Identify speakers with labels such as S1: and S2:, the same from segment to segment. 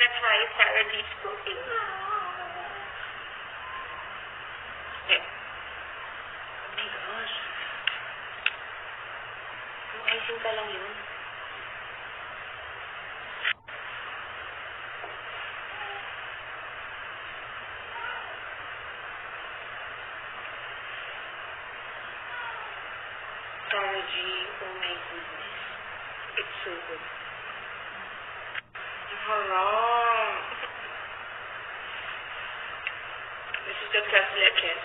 S1: going to try Oh my icing lang yun. Oh my goodness. It's so good. Hello. The tres leches.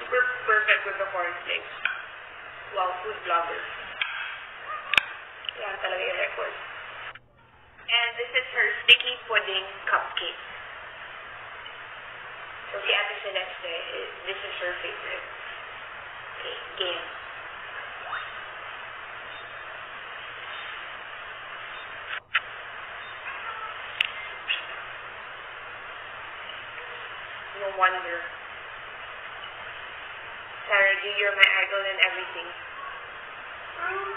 S1: Super perfect with the cornflakes. Wow, food vlogger. Yan talaga yung record. And this is her sticky pudding cupcake. So si Ate Celeste, eh, this is her favorite. Okay, game. No wonder. Sarah you're my idol and everything. Mm,